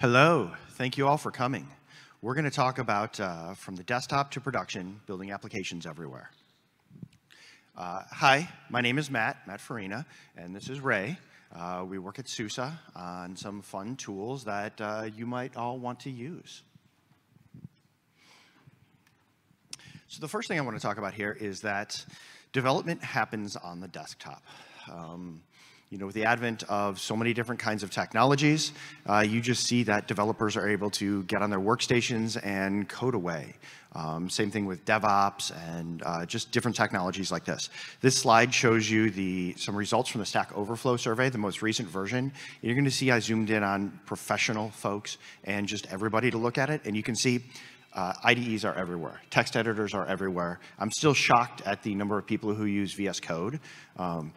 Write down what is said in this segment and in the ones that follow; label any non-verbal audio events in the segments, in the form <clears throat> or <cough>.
Hello, thank you all for coming. We're going to talk about uh, from the desktop to production, building applications everywhere. Uh, hi, my name is Matt, Matt Farina, and this is Rey. Uh, we work at SUSE on some fun tools that uh, you might all want to use. So the first thing I want to talk about here is that development happens on the desktop. Um, you know, with the advent of so many different kinds of technologies, uh, you just see that developers are able to get on their workstations and code away. Um, same thing with DevOps and uh, just different technologies like this. This slide shows you the some results from the Stack Overflow survey, the most recent version. You're going to see I zoomed in on professional folks and just everybody to look at it, and you can see uh, IDEs are everywhere. Text editors are everywhere. I'm still shocked at the number of people who use VS Code, um,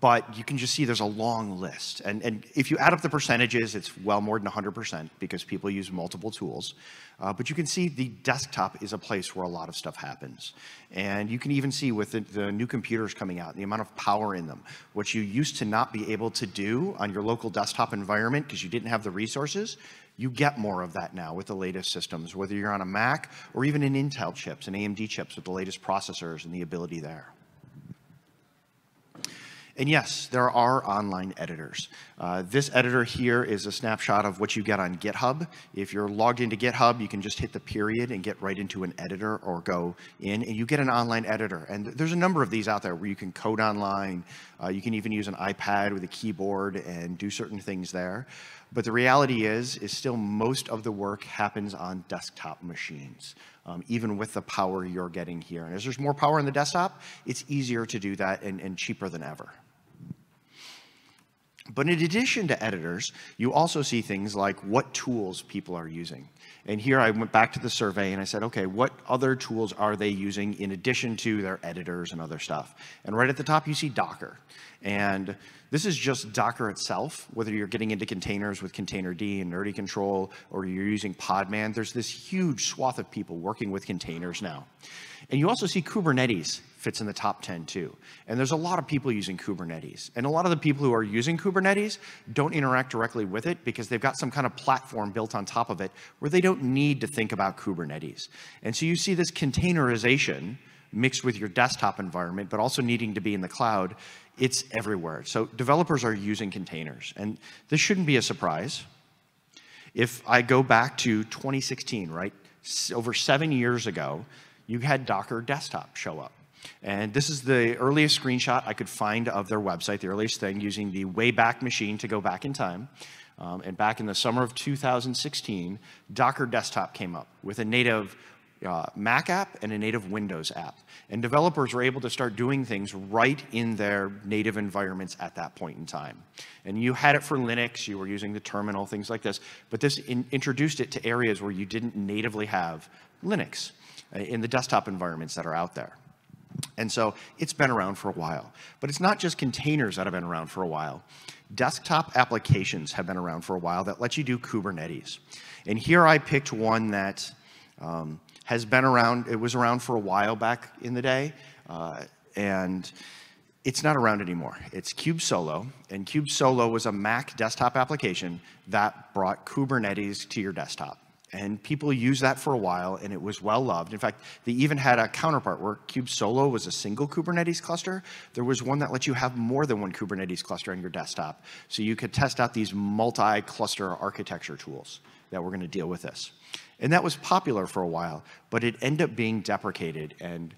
but you can just see there's a long list. And, and if you add up the percentages, it's well more than 100% because people use multiple tools. Uh, but you can see the desktop is a place where a lot of stuff happens. And you can even see with the, the new computers coming out, the amount of power in them, what you used to not be able to do on your local desktop environment because you didn't have the resources, you get more of that now with the latest systems, whether you're on a Mac or even in Intel chips and AMD chips with the latest processors and the ability there. And yes, there are online editors. Uh, this editor here is a snapshot of what you get on GitHub. If you're logged into GitHub, you can just hit the period and get right into an editor or go in, and you get an online editor. And there's a number of these out there where you can code online. Uh, you can even use an iPad with a keyboard and do certain things there. But the reality is, is still most of the work happens on desktop machines, um, even with the power you're getting here. And as there's more power in the desktop, it's easier to do that and, and cheaper than ever. But in addition to editors, you also see things like what tools people are using. And here I went back to the survey and I said, okay, what other tools are they using in addition to their editors and other stuff? And right at the top, you see Docker. And this is just Docker itself, whether you're getting into containers with Containerd and Nerdy Control, or you're using Podman, there's this huge swath of people working with containers now. And you also see Kubernetes fits in the top 10 too. And there's a lot of people using Kubernetes. And a lot of the people who are using Kubernetes don't interact directly with it because they've got some kind of platform built on top of it where they don't need to think about Kubernetes. And so you see this containerization mixed with your desktop environment, but also needing to be in the cloud. It's everywhere. So developers are using containers. And this shouldn't be a surprise. If I go back to 2016, right, over seven years ago, you had Docker Desktop show up. And this is the earliest screenshot I could find of their website, the earliest thing using the Wayback Machine to go back in time. Um, and back in the summer of 2016, Docker Desktop came up with a native uh, Mac app and a native Windows app. And developers were able to start doing things right in their native environments at that point in time. And you had it for Linux, you were using the terminal, things like this, but this in introduced it to areas where you didn't natively have Linux uh, in the desktop environments that are out there. And so it's been around for a while. But it's not just containers that have been around for a while. Desktop applications have been around for a while that let you do Kubernetes. And here I picked one that um, has been around, it was around for a while back in the day, uh, and it's not around anymore. It's kubesolo, and kubesolo was a Mac desktop application that brought Kubernetes to your desktop. And people used that for a while, and it was well loved. In fact, they even had a counterpart where kubesolo was a single Kubernetes cluster. There was one that let you have more than one Kubernetes cluster on your desktop. So you could test out these multi-cluster architecture tools that were going to deal with this. And that was popular for a while, but it ended up being deprecated, and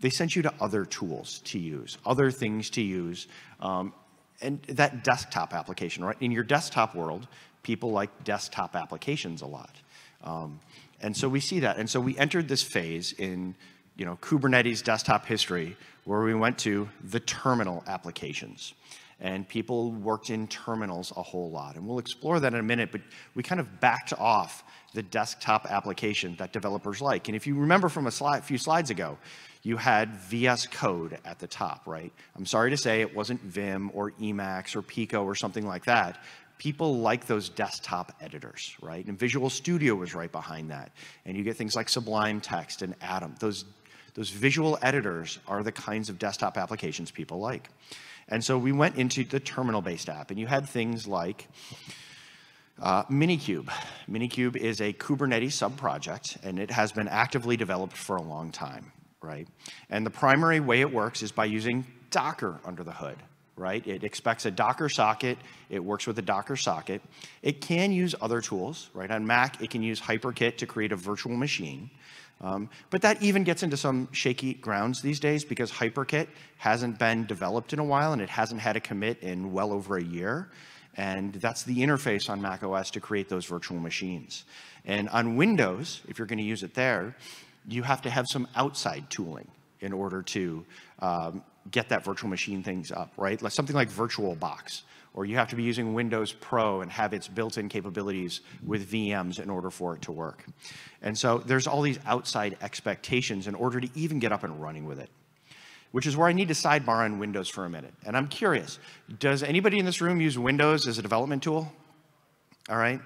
they sent you to other tools to use, other things to use. Um, and that desktop application, right? In your desktop world, people like desktop applications a lot. Um, and so we see that. And so we entered this phase in you know, Kubernetes desktop history where we went to the terminal applications. And people worked in terminals a whole lot. And we'll explore that in a minute, but we kind of backed off the desktop application that developers like. And if you remember from a slide, few slides ago, you had VS Code at the top, right? I'm sorry to say it wasn't Vim or Emacs or Pico or something like that, people like those desktop editors, right? And Visual Studio was right behind that. And you get things like Sublime Text and Atom. Those, those visual editors are the kinds of desktop applications people like. And so we went into the terminal-based app, and you had things like Uh, Minikube. Minikube is a Kubernetes subproject, and it has been actively developed for a long time, right? And the primary way it works is by using Docker under the hood, right? It expects a Docker socket. It works with a Docker socket. It can use other tools, right? On Mac, it can use HyperKit to create a virtual machine. Um, but that even gets into some shaky grounds these days because HyperKit hasn't been developed in a while and it hasn't had a commit in well over a year. And that's the interface on Mac OS to create those virtual machines. And on Windows, if you're going to use it there, you have to have some outside tooling in order to um, get that virtual machine things up, right? Like something like VirtualBox, or you have to be using Windows Pro and have its built-in capabilities with VMs in order for it to work. And so there's all these outside expectations in order to even get up and running with it which is where I need to sidebar on Windows for a minute. And I'm curious, does anybody in this room use Windows as a development tool? All right.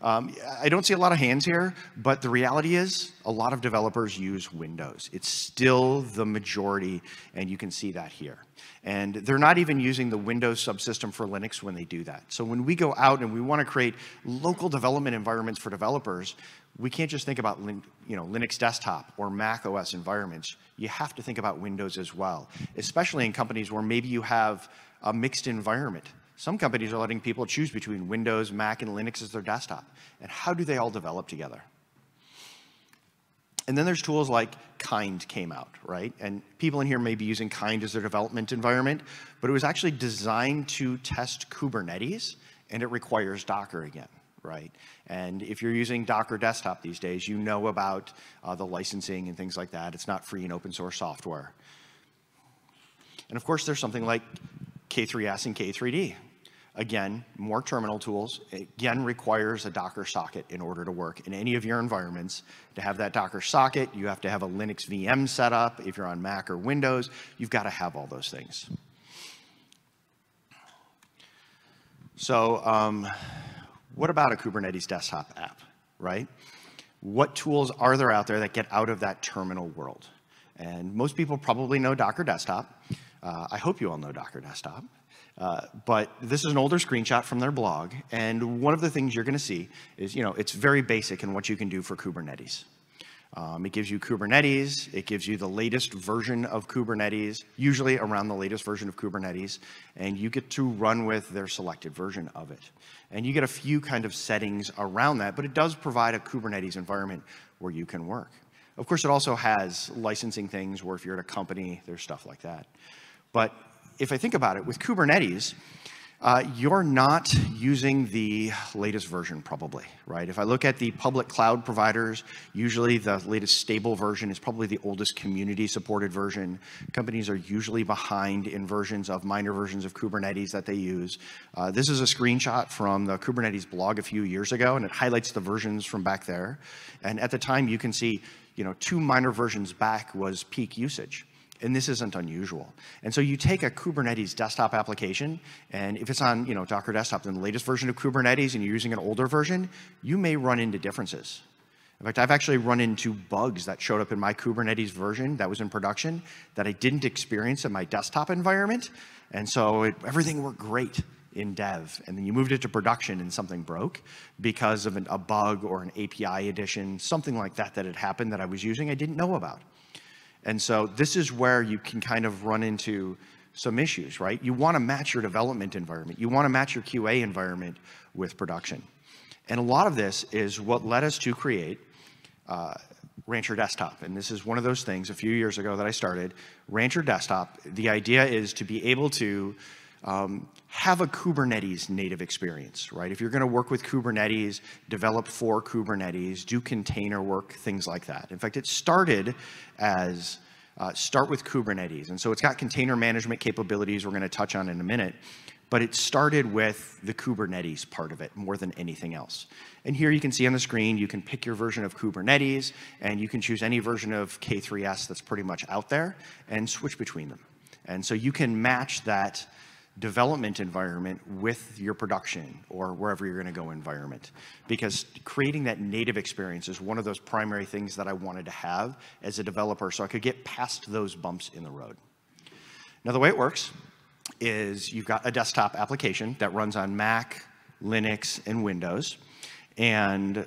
Um, I don't see a lot of hands here, but the reality is a lot of developers use Windows. It's still the majority, and you can see that here. And they're not even using the Windows subsystem for Linux when they do that. So when we go out and we want to create local development environments for developers, we can't just think about you know, Linux desktop or Mac OS environments. You have to think about Windows as well, especially in companies where maybe you have a mixed environment. Some companies are letting people choose between Windows, Mac, and Linux as their desktop. And how do they all develop together? And then there's tools like Kind came out, right? And people in here may be using Kind as their development environment, but it was actually designed to test Kubernetes, and it requires Docker again right? And if you're using Docker Desktop these days, you know about uh, the licensing and things like that. It's not free and open source software. And of course, there's something like K3S and K3D. Again, more terminal tools. Again, requires a Docker socket in order to work in any of your environments. To have that Docker socket, you have to have a Linux VM set up. If you're on Mac or Windows, you've got to have all those things. So um, what about a Kubernetes desktop app, right? What tools are there out there that get out of that terminal world? And most people probably know Docker Desktop. Uh, I hope you all know Docker Desktop. Uh, but this is an older screenshot from their blog. And one of the things you're going to see is, you know, it's very basic in what you can do for Kubernetes. Um, it gives you Kubernetes. It gives you the latest version of Kubernetes, usually around the latest version of Kubernetes, and you get to run with their selected version of it. And you get a few kind of settings around that, but it does provide a Kubernetes environment where you can work. Of course, it also has licensing things where if you're at a company, there's stuff like that. But if I think about it, with Kubernetes, uh, you're not using the latest version probably, right? If I look at the public cloud providers, usually the latest stable version is probably the oldest community supported version. Companies are usually behind in versions of minor versions of Kubernetes that they use. Uh, this is a screenshot from the Kubernetes blog a few years ago, and it highlights the versions from back there. And at the time, you can see, you know, two minor versions back was peak usage. And this isn't unusual. And so you take a Kubernetes desktop application, and if it's on you know, Docker Desktop, then the latest version of Kubernetes, and you're using an older version, you may run into differences. In fact, I've actually run into bugs that showed up in my Kubernetes version that was in production that I didn't experience in my desktop environment. And so it, everything worked great in dev. And then you moved it to production and something broke because of an, a bug or an API addition, something like that that had happened that I was using I didn't know about. And so this is where you can kind of run into some issues, right? You want to match your development environment. You want to match your QA environment with production. And a lot of this is what led us to create uh, Rancher Desktop. And this is one of those things a few years ago that I started. Rancher Desktop, the idea is to be able to um, have a Kubernetes native experience, right? If you're going to work with Kubernetes, develop for Kubernetes, do container work, things like that. In fact, it started as uh, start with Kubernetes. And so it's got container management capabilities we're going to touch on in a minute. But it started with the Kubernetes part of it more than anything else. And here you can see on the screen, you can pick your version of Kubernetes, and you can choose any version of K3S that's pretty much out there and switch between them. And so you can match that development environment with your production or wherever you're going to go environment. Because creating that native experience is one of those primary things that I wanted to have as a developer so I could get past those bumps in the road. Now, the way it works is you've got a desktop application that runs on Mac, Linux, and Windows. And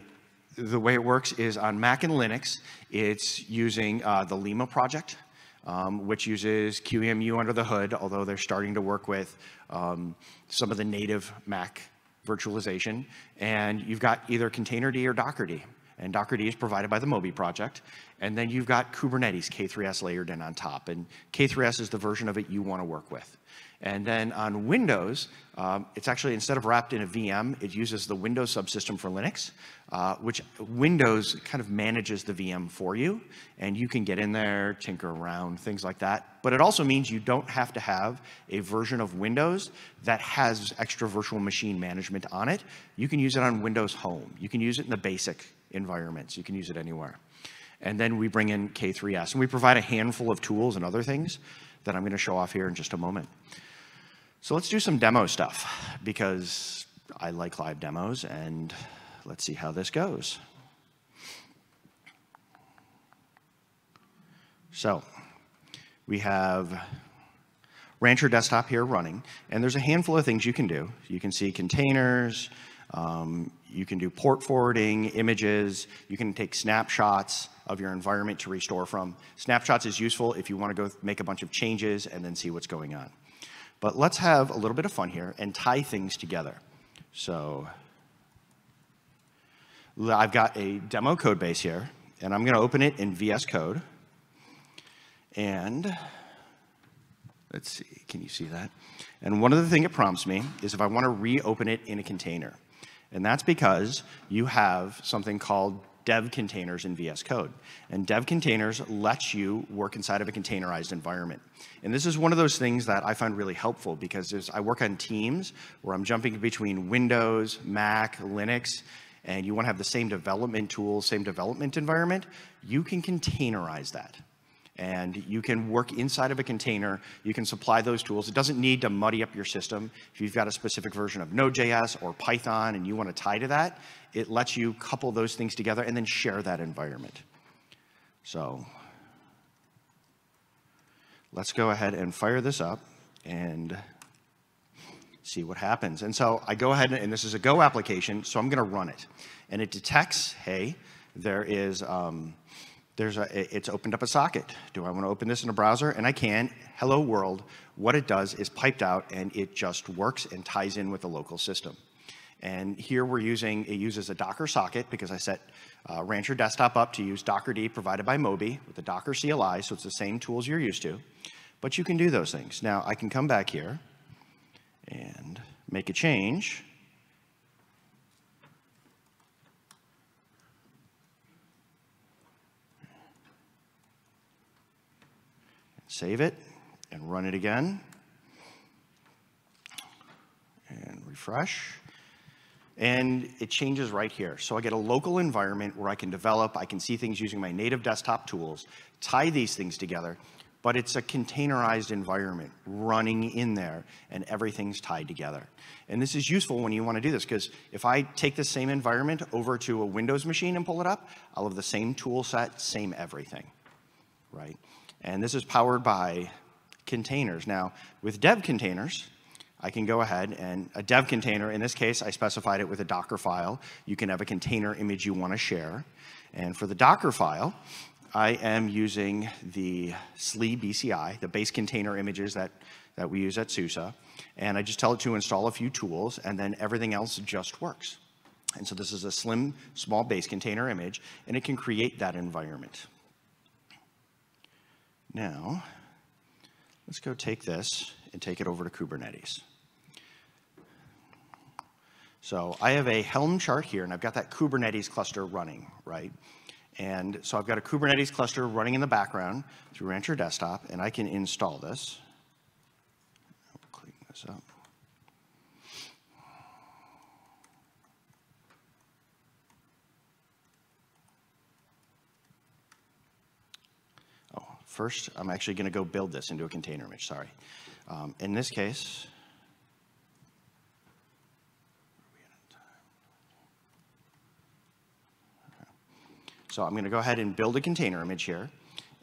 the way it works is on Mac and Linux, it's using uh, the Lima project, um, which uses QEMU under the hood, although they're starting to work with um, some of the native Mac virtualization. And you've got either Containerd or Dockerd. And Dockerd is provided by the Moby project. And then you've got Kubernetes K3S layered in on top. And K3S is the version of it you want to work with. And then on Windows, um, it's actually, instead of wrapped in a VM, it uses the Windows subsystem for Linux, uh, which Windows kind of manages the VM for you. And you can get in there, tinker around, things like that. But it also means you don't have to have a version of Windows that has extra virtual machine management on it. You can use it on Windows Home. You can use it in the basic environments. You can use it anywhere. And then we bring in K3S. And we provide a handful of tools and other things that I'm going to show off here in just a moment. So let's do some demo stuff because I like live demos and let's see how this goes. So we have Rancher Desktop here running, and there's a handful of things you can do. You can see containers, um, you can do port forwarding, images, you can take snapshots of your environment to restore from. Snapshots is useful if you want to go make a bunch of changes and then see what's going on. But let's have a little bit of fun here and tie things together. So I've got a demo code base here, and I'm going to open it in VS Code. And let's see, can you see that? And one of the things it prompts me is if I want to reopen it in a container. And that's because you have something called dev containers in VS Code. And dev containers lets you work inside of a containerized environment. And this is one of those things that I find really helpful because I work on teams where I'm jumping between Windows, Mac, Linux, and you want to have the same development tools, same development environment, you can containerize that and you can work inside of a container. You can supply those tools. It doesn't need to muddy up your system. If you've got a specific version of Node.js or Python and you want to tie to that, it lets you couple those things together and then share that environment. So let's go ahead and fire this up and see what happens. And so I go ahead, and this is a Go application, so I'm going to run it. And it detects, hey, there is um, there's a, it's opened up a socket. Do I want to open this in a browser? And I can. Hello world. What it does is piped out and it just works and ties in with the local system. And here we're using, it uses a Docker socket because I set uh, Rancher Desktop up to use Dockerd provided by Moby with the Docker CLI, so it's the same tools you're used to. But you can do those things. Now I can come back here and make a change. Save it and run it again. And refresh. And it changes right here. So I get a local environment where I can develop, I can see things using my native desktop tools, tie these things together, but it's a containerized environment running in there and everything's tied together. And this is useful when you want to do this because if I take the same environment over to a Windows machine and pull it up, I'll have the same tool set, same everything, right? And this is powered by containers. Now, with dev containers, I can go ahead and a dev container, in this case, I specified it with a Docker file. You can have a container image you want to share. And for the Docker file, I am using the SLE BCI, the base container images that, that we use at SUSE. And I just tell it to install a few tools, and then everything else just works. And so this is a slim, small base container image, and it can create that environment. Now, let's go take this and take it over to Kubernetes. So I have a Helm chart here, and I've got that Kubernetes cluster running, right? And so I've got a Kubernetes cluster running in the background through Rancher Desktop, and I can install this. I'll clean this up. First, I'm actually going to go build this into a container image, sorry. Um, in this case, so I'm going to go ahead and build a container image here.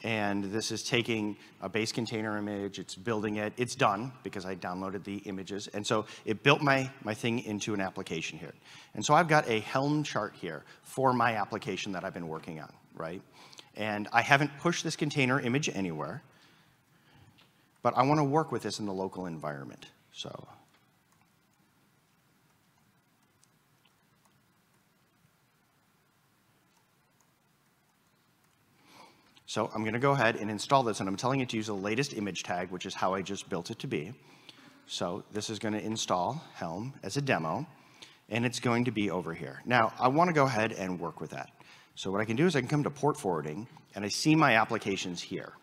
And this is taking a base container image, it's building it. It's done because I downloaded the images. And so it built my, my thing into an application here. And so I've got a Helm chart here for my application that I've been working on, right? And I haven't pushed this container image anywhere, but I want to work with this in the local environment. So So I'm going to go ahead and install this, and I'm telling it to use the latest image tag, which is how I just built it to be. So this is going to install Helm as a demo, and it's going to be over here. Now, I want to go ahead and work with that. So what I can do is I can come to port forwarding, and I see my applications here,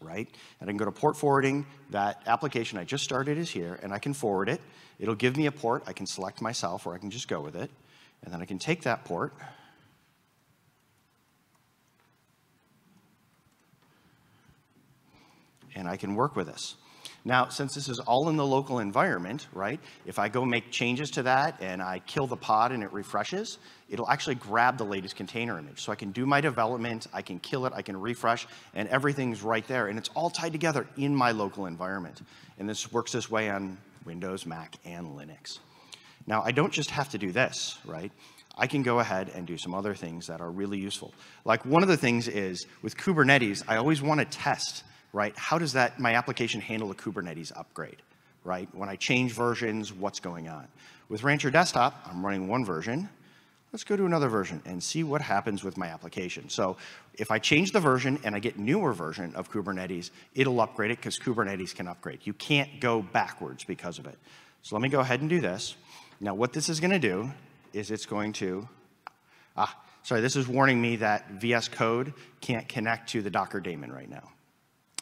right? And I can go to port forwarding. That application I just started is here, and I can forward it. It'll give me a port. I can select myself, or I can just go with it. And then I can take that port, and I can work with this. Now, since this is all in the local environment, right, if I go make changes to that and I kill the pod and it refreshes, it'll actually grab the latest container image. So I can do my development, I can kill it, I can refresh, and everything's right there. And it's all tied together in my local environment. And this works this way on Windows, Mac, and Linux. Now, I don't just have to do this, right? I can go ahead and do some other things that are really useful. Like one of the things is with Kubernetes, I always want to test right? How does that, my application handle a Kubernetes upgrade, right? When I change versions, what's going on? With Rancher Desktop, I'm running one version. Let's go to another version and see what happens with my application. So if I change the version and I get newer version of Kubernetes, it'll upgrade it because Kubernetes can upgrade. You can't go backwards because of it. So let me go ahead and do this. Now what this is going to do is it's going to, ah, sorry, this is warning me that VS Code can't connect to the Docker daemon right now.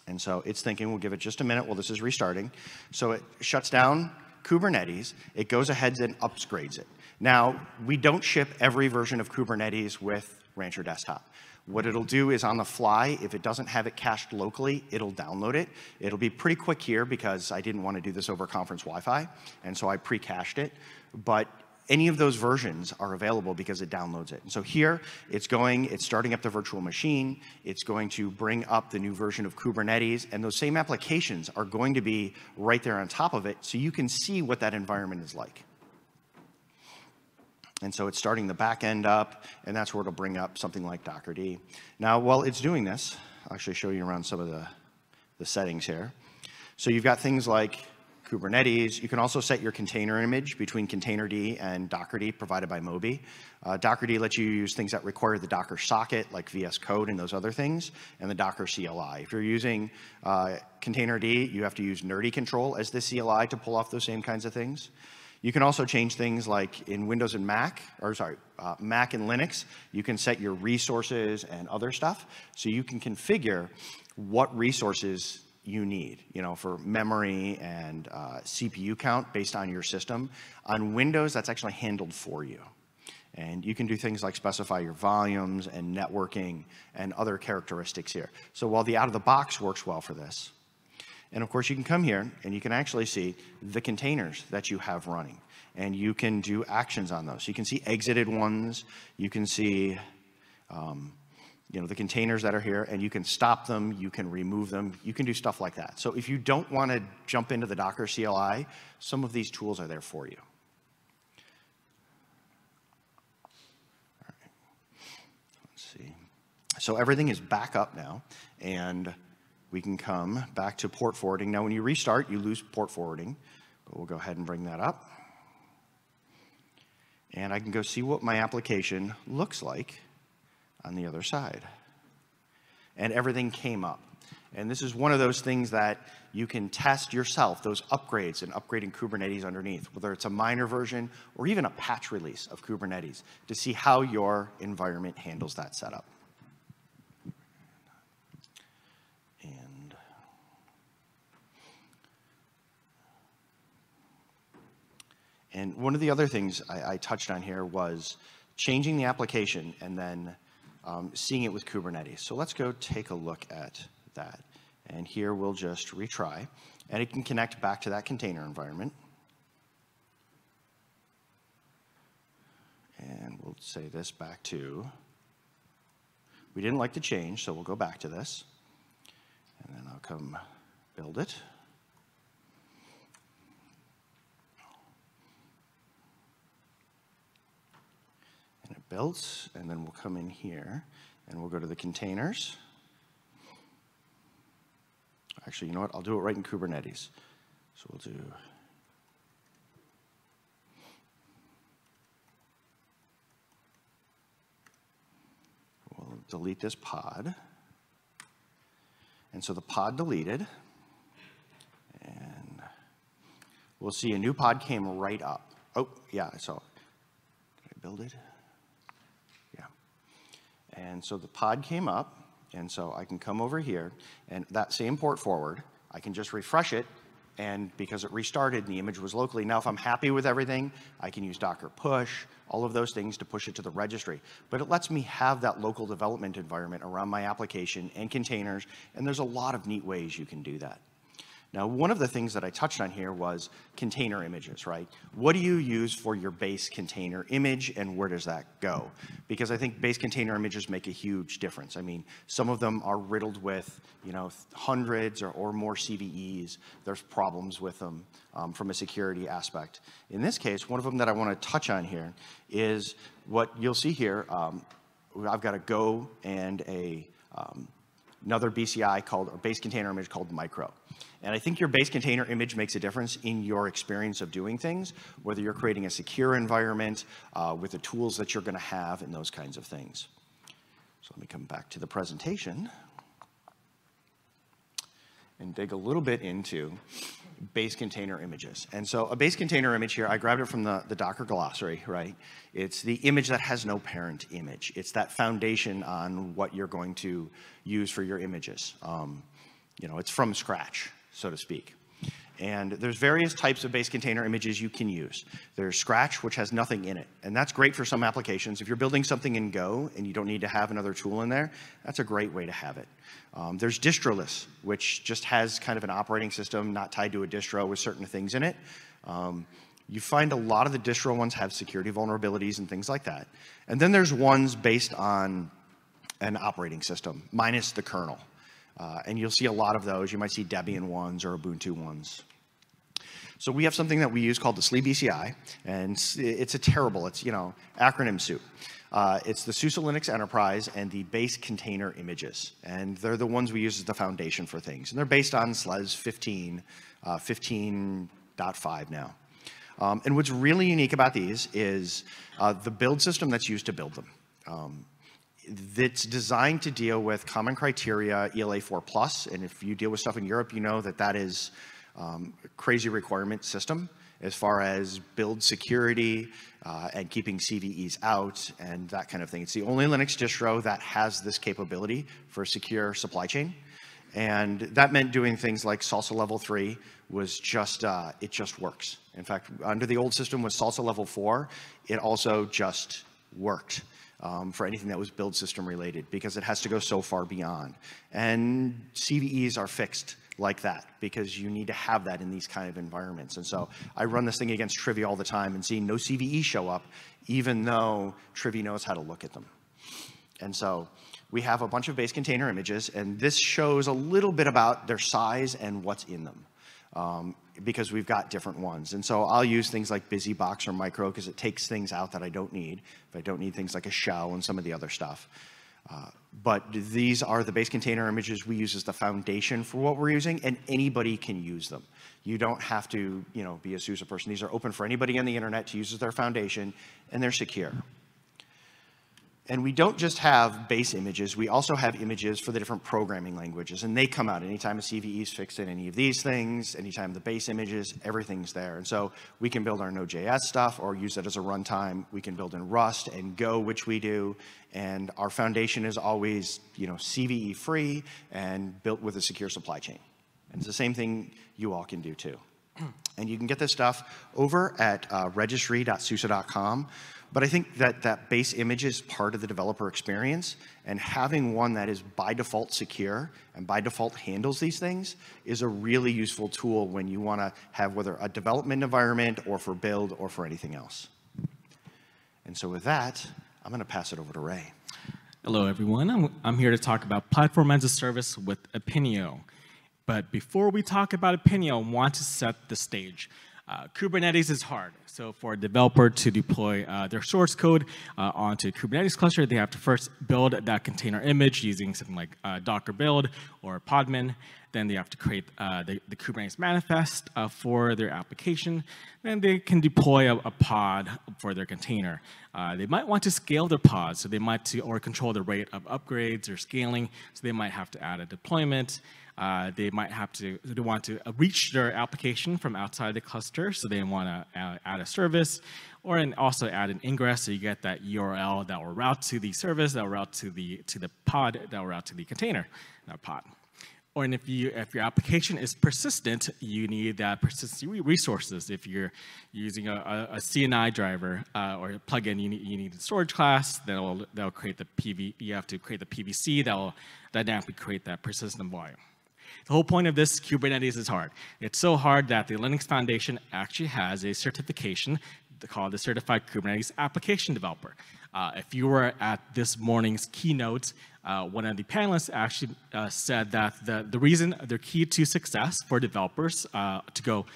And so it's thinking, we'll give it just a minute while this is restarting. So it shuts down Kubernetes. It goes ahead and upgrades it. Now, we don't ship every version of Kubernetes with Rancher Desktop. What it'll do is on the fly, if it doesn't have it cached locally, it'll download it. It'll be pretty quick here because I didn't want to do this over conference Wi-Fi, and so I pre-cached it. But any of those versions are available because it downloads it. And so here, it's going, it's starting up the virtual machine, it's going to bring up the new version of Kubernetes, and those same applications are going to be right there on top of it, so you can see what that environment is like. And so it's starting the back end up, and that's where it'll bring up something like Dockerd. Now, while it's doing this, I'll actually show you around some of the, the settings here. So you've got things like Kubernetes. You can also set your container image between Containerd and Dockerd provided by Moby. Uh, Dockerd lets you use things that require the Docker socket, like VS Code and those other things, and the Docker CLI. If you're using uh, Containerd, you have to use Nerdy control as the CLI to pull off those same kinds of things. You can also change things like in Windows and Mac, or sorry, uh, Mac and Linux, you can set your resources and other stuff. So you can configure what resources you need, you know, for memory and uh, CPU count based on your system. On Windows, that's actually handled for you. And you can do things like specify your volumes and networking and other characteristics here. So while the out-of-the-box works well for this, and of course you can come here and you can actually see the containers that you have running. And you can do actions on those. You can see exited ones, you can see um, you know, the containers that are here, and you can stop them, you can remove them, you can do stuff like that. So if you don't want to jump into the Docker CLI, some of these tools are there for you. All right. Let's see. So everything is back up now, and we can come back to port forwarding. Now, when you restart, you lose port forwarding, but we'll go ahead and bring that up. And I can go see what my application looks like on the other side. And everything came up. And this is one of those things that you can test yourself, those upgrades and upgrading Kubernetes underneath, whether it's a minor version or even a patch release of Kubernetes to see how your environment handles that setup. And one of the other things I, I touched on here was changing the application and then um, seeing it with Kubernetes. So let's go take a look at that. And here we'll just retry. And it can connect back to that container environment. And we'll say this back to, we didn't like the change, so we'll go back to this. And then I'll come build it. And and then we'll come in here, and we'll go to the containers. Actually, you know what? I'll do it right in Kubernetes. So we'll do we'll delete this pod. And so the pod deleted. And we'll see a new pod came right up. Oh, yeah, I saw it. Did I build it? And so the pod came up. And so I can come over here and that same port forward, I can just refresh it and because it restarted and the image was locally. Now, if I'm happy with everything, I can use Docker push, all of those things to push it to the registry. But it lets me have that local development environment around my application and containers, and there's a lot of neat ways you can do that. Now, one of the things that I touched on here was container images, right? What do you use for your base container image and where does that go? Because I think base container images make a huge difference. I mean, some of them are riddled with, you know, hundreds or, or more CVEs. There's problems with them um, from a security aspect. In this case, one of them that I want to touch on here is what you'll see here. Um, I've got a Go and a um, another BCI called, or base container image called micro. And I think your base container image makes a difference in your experience of doing things, whether you're creating a secure environment uh, with the tools that you're going to have and those kinds of things. So let me come back to the presentation and dig a little bit into base container images. And so a base container image here, I grabbed it from the, the Docker glossary, right? It's the image that has no parent image. It's that foundation on what you're going to use for your images. Um, you know, it's from scratch, so to speak. And there's various types of base container images you can use. There's Scratch, which has nothing in it. And that's great for some applications. If you're building something in Go and you don't need to have another tool in there, that's a great way to have it. Um, there's Distroless, which just has kind of an operating system not tied to a distro with certain things in it. Um, you find a lot of the distro ones have security vulnerabilities and things like that. And then there's ones based on an operating system, minus the kernel. Uh, and you'll see a lot of those. You might see Debian ones or Ubuntu ones. So we have something that we use called the SLE BCI, and it's a terrible, it's, you know, acronym soup. Uh, it's the SUSE Linux Enterprise and the base container images. And they're the ones we use as the foundation for things. And they're based on SLES 15, uh, 15.5 now. Um, and what's really unique about these is uh, the build system that's used to build them. Um, that's designed to deal with common criteria EAL 4 plus, and if you deal with stuff in Europe, you know that that is um, crazy requirement system as far as build security uh, and keeping CVEs out and that kind of thing. It's the only Linux distro that has this capability for secure supply chain. And that meant doing things like SLSA level three was just, uh, it just works. In fact, under the old system with SLSA level four, it also just worked um, for anything that was build system related because it has to go so far beyond. And CVEs are fixed like that because you need to have that in these kind of environments. And so I run this thing against Trivy all the time and see no CVE show up, even though Trivy knows how to look at them. And so we have a bunch of base container images, and this shows a little bit about their size and what's in them. Um, because we've got different ones. And so I'll use things like BusyBox or Micro because it takes things out that I don't need. If I don't need things like a shell and some of the other stuff. But these are the base container images we use as the foundation for what we're using, and anybody can use them. You don't have to, you know, be a SUSE person. These are open for anybody on the internet to use as their foundation, and they're secure. And we don't just have base images, we also have images for the different programming languages, and they come out anytime a CVE is fixed in any of these things, anytime the base images, everything's there. And so we can build our Node.js stuff or use it as a runtime. We can build in Rust and Go, which we do, and our foundation is always, you know, CVE free and built with a secure supply chain. And it's the same thing you all can do too. <clears throat> And you can get this stuff over at uh, registry.suse.com. But I think that that base image is part of the developer experience, and having one that is by default secure and by default handles these things is a really useful tool when you want to have whether a development environment or for build or for anything else. And so with that, I'm going to pass it over to Rey. Hello, everyone. I'm, I'm here to talk about Platform as a Service with Epinio. But before we talk about Epinio, I want to set the stage. Uh, Kubernetes is hard. So for a developer to deploy uh, their source code uh, onto a Kubernetes cluster, they have to first build that container image using something like uh, Docker build or Podman. Then they have to create uh, the, the, Kubernetes manifest uh, for their application. Then they can deploy a, a pod for their container. they might want to scale their pods, so they might to, or control the rate of upgrades or scaling. So they might have to add a deployment. Uh, they might have to they want to reach their application from outside the cluster, so they want to add, add a service, or an, also add an ingress, so you get that URL that will route to the service, that will route to the to the pod, that will route to the container, that pod. Or if you if your application is persistent, you need that persistency resources. If you're using a, a, a CNI driver uh, or a plugin, you need you need a storage class that will that will create the PV. You have to create the PVC that will dynamically create that persistent volume. The whole point of this Kubernetes is hard. It's so hard that the Linux Foundation actually has a certification called the Certified Kubernetes Application Developer. Uh, if you were at this morning's keynote, uh, one of the panelists actually uh, said that the, the reason, the key to success for developers uh, to go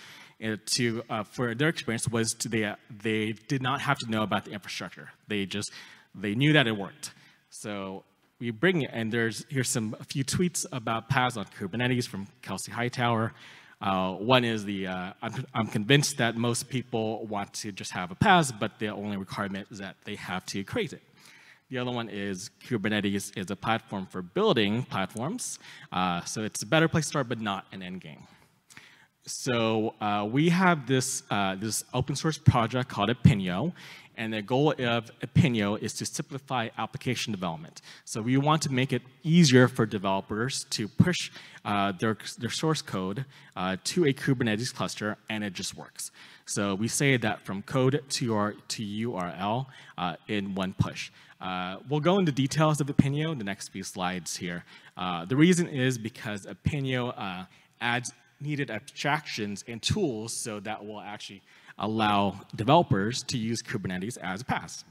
uh, to, uh, for their experience was to they, they did not have to know about the infrastructure. They just, they knew that it worked. So we bring it, and there's here's some a few tweets about PaaS on Kubernetes from Kelsey Hightower. Uh, one is the uh, I'm, I'm convinced that most people want to just have a PaaS, but the only requirement is that they have to create it. The other one is Kubernetes is a platform for building platforms, uh, so it's a better place to start, but not an end game. So uh, we have this uh, this open source project called Epinio, and the goal of Epinio is to simplify application development. So we want to make it easier for developers to push uh, their, their source code uh, to a Kubernetes cluster, and it just works. So we say that from code to, your, to URL uh, in one push. Uh, we'll go into details of Epinio in the next few slides here. Uh, the reason is because Epinio uh, adds needed abstractions and tools so that will actually allow developers to use Kubernetes as a PaaS.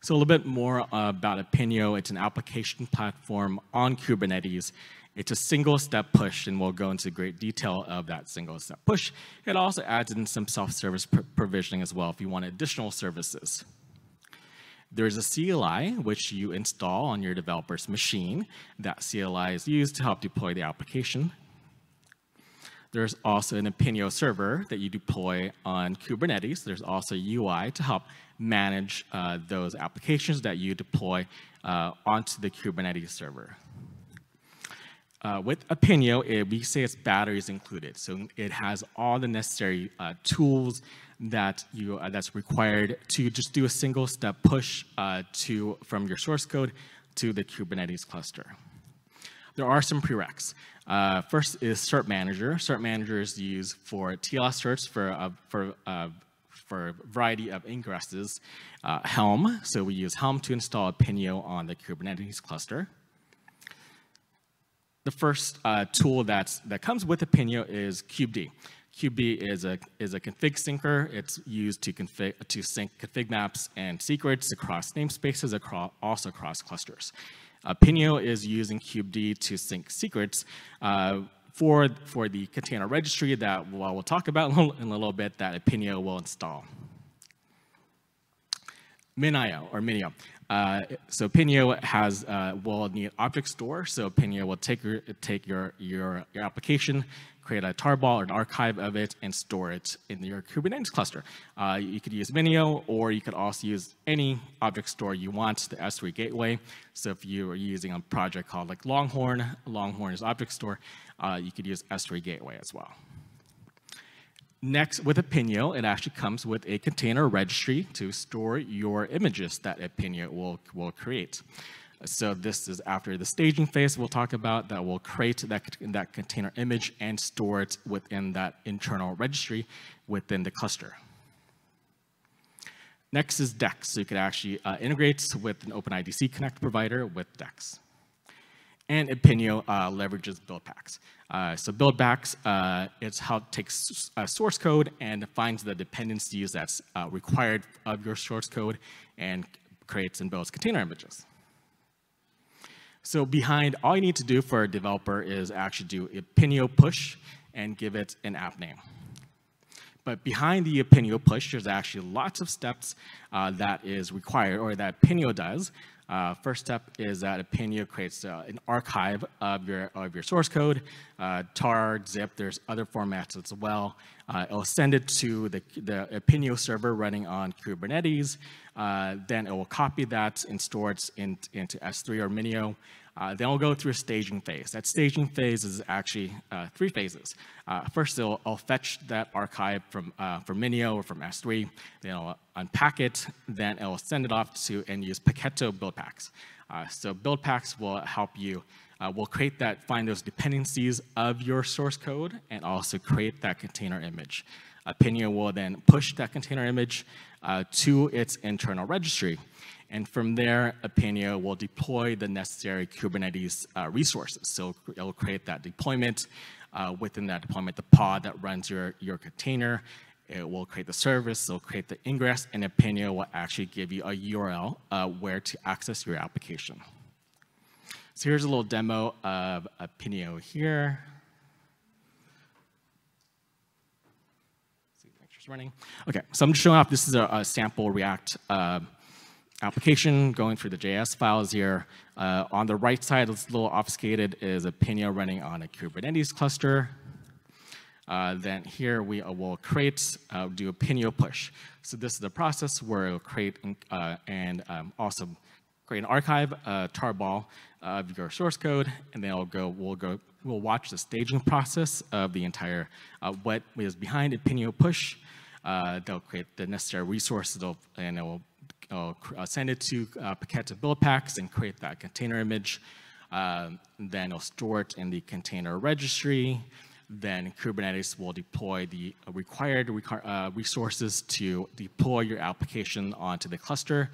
So a little bit more about Epinio. It's an application platform on Kubernetes. It's a single step push, and we'll go into great detail of that single step push. It also adds in some self-service pr provisioning as well if you want additional services. There's a CLI which you install on your developer's machine. That CLI is used to help deploy the application. There's also an Epinio server that you deploy on Kubernetes. There's also UI to help manage uh, those applications that you deploy uh, onto the Kubernetes server. Uh, with Epinio, it, we say it's batteries included. So it has all the necessary uh, tools that you uh, that's required to just do a single step push uh, to from your source code to the Kubernetes cluster. There are some prereqs. Uh, first is Cert Manager. Cert Manager is used for TLS certs for, uh, for, uh, for a variety of ingresses. Uh, Helm, so we use Helm to install Epinio on the Kubernetes cluster. The first tool that's, that comes with Epinio is kubed. kubed is a, is a config syncer. It's used to, config, to sync config maps and secrets across namespaces, across, also across clusters. Epinio is using kubed to sync secrets uh, for, for the container registry that well, we'll talk about <laughs> in a little bit that Epinio will install. MinIO or Minio. Uh, so Epinio has uh, will need object store. So Epinio will take your take your your, your application, create a tarball or an archive of it and store it in your Kubernetes cluster. Uh, you could use Minio, or you could also use any object store you want, the S3 gateway. So if you are using a project called like Longhorn, Longhorn is object store, uh, you could use S3 gateway as well. Next, with Epinio, it actually comes with a container registry to store your images that Epinio will, will create. So this is after the staging phase we'll talk about that will create that, that container image and store it within that internal registry within the cluster. Next is DEX. So you could actually uh, integrate with an OpenIDC Connect provider with DEX. And Epinio uh, leverages build packs. Uh, so build packs, uh, it's how it takes uh, source code and finds the dependencies that's uh, required of your source code and creates and builds container images. So behind, all you need to do for a developer is actually do Epinio push and give it an app name. But behind the Epinio push, there's actually lots of steps uh, that is required, or that Epinio does. Uh, first step is that Epinio creates uh, an archive of your, of your source code, uh, tar, zip, there's other formats as well. Uh, it'll send it to the, the Epinio server running on Kubernetes. Uh, then it will copy that and store it in, into S3 or Minio. Uh, then we'll go through a staging phase. That staging phase is actually uh, three phases. Uh, first, it'll, I'll fetch that archive from, uh, from Minio or from S3. Then I'll unpack it. Then it'll send it off to and use Paketo build packs. Uh, so build packs will help you. Uh, will create that, find those dependencies of your source code, and also create that container image. Epinio will then push that container image to its internal registry. And from there, Epinio will deploy the necessary Kubernetes uh, resources. So it will create that deployment. Uh, within that deployment, the pod that runs your, your container, it will create the service, it'll create the ingress, and Epinio will actually give you a URL uh, where to access your application. So here's a little demo of Epinio here. See running. Okay, so I'm just showing off, this is a, a sample React uh, application going through the JS files here. Uh, on the right side, it's a little obfuscated, is Epinio running on a Kubernetes cluster. Uh, then here we uh, will create, uh, do Pinio push. So this is the process where it'll create uh, and um, also create an archive, uh, tarball of your source code, and then will go, we'll go, we'll watch the staging process of the entire, what is behind Epinio push. they'll create the necessary resources, and it will uh, send it to uh, Paketo build packs and create that container image. Uh, then it'll store it in the container registry. Then Kubernetes will deploy the required uh, resources to deploy your application onto the cluster.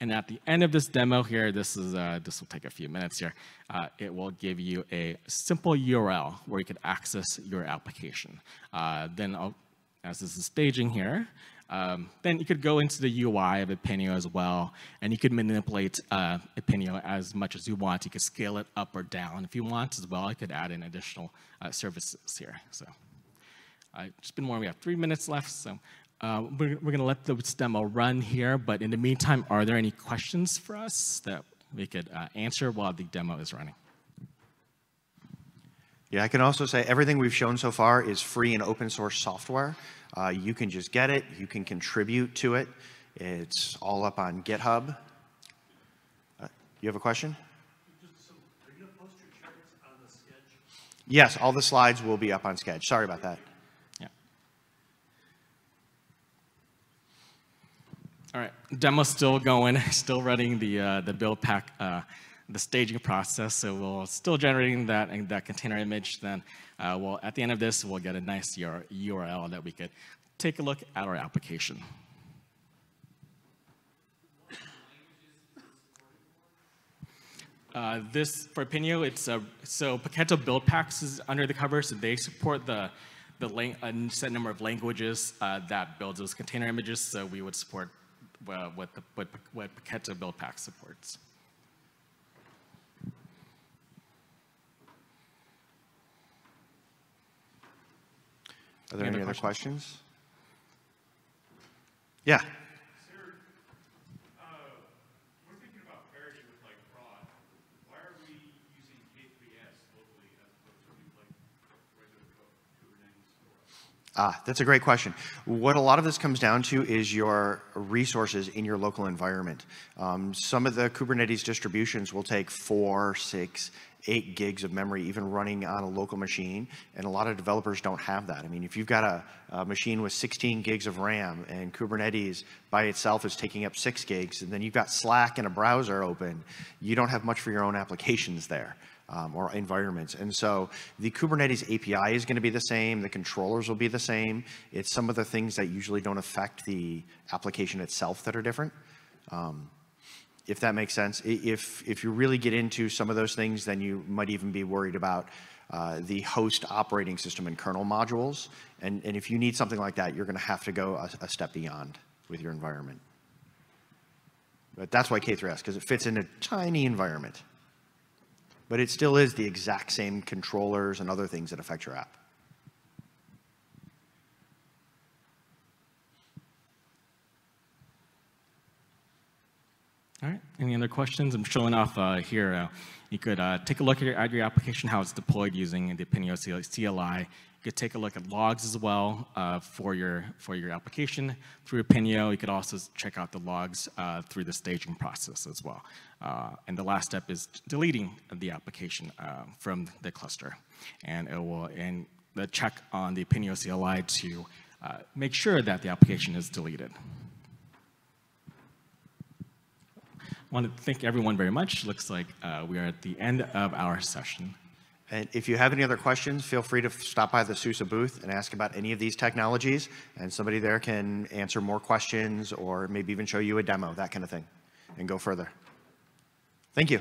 And at the end of this demo here, this is uh, this will take a few minutes here. Uh, it will give you a simple URL where you can access your application. Uh, then, I'll, as this is staging here, um, then you could go into the UI of Epinio as well, and you could manipulate uh, Epinio as much as you want. You could scale it up or down if you want as well. I could add in additional uh, services here. So uh, just been more. We have three minutes left, so uh, we're, we're going to let this demo run here. But in the meantime, are there any questions for us that we could uh, answer while the demo is running? Yeah, I can also say everything we've shown so far is free and open source software. Uh, you can just get it, you can contribute to it. It's all up on GitHub. Uh, you have a question? Yes, all the slides will be up on Sched. Sorry about that. Yeah. All right, demo's still going, <laughs> still running the uh, the build pack, uh, the staging process. So we're still generating that that container image. Then uh, well, at the end of this, we'll get a nice URL that we could take a look at our application. Uh, this for Epinio, it's a, so Paketo build packs is under the cover, so they support the the a set number of languages uh, that builds those container images. So we would support uh, what the what, what Paketo build pack supports. Are there any, any other questions? questions? Yeah. Ah, that's a great question. What a lot of this comes down to is your resources in your local environment. Um, some of the Kubernetes distributions will take four, six, eight gigs of memory, even running on a local machine, and a lot of developers don't have that. I mean, if you've got a, a machine with 16 gigs of RAM and Kubernetes by itself is taking up six gigs, and then you've got Slack and a browser open, you don't have much for your own applications there um, or environments. And so the Kubernetes API is going to be the same. The controllers will be the same. It's some of the things that usually don't affect the application itself that are different. Um, if that makes sense. If, if you really get into some of those things, then you might even be worried about uh, the host operating system and kernel modules. And, and if you need something like that, you're going to have to go a, a step beyond with your environment. But that's why K3S, because it fits in a tiny environment. But it still is the exact same controllers and other things that affect your app. All right. Any other questions? I'm showing off uh, here. Uh, you could uh, take a look at your, at your application, how it's deployed using the Epinio CLI. You could take a look at logs as well uh, for your for your application through Epinio. You could also check out the logs uh, through the staging process as well. Uh, and the last step is deleting the application from the cluster, and it will and the check on the Epinio CLI to make sure that the application is deleted. Want to thank everyone very much. Looks like uh, we are at the end of our session. And if you have any other questions, feel free to stop by the SUSE booth and ask about any of these technologies, and somebody there can answer more questions or maybe even show you a demo, that kind of thing, and go further. Thank you.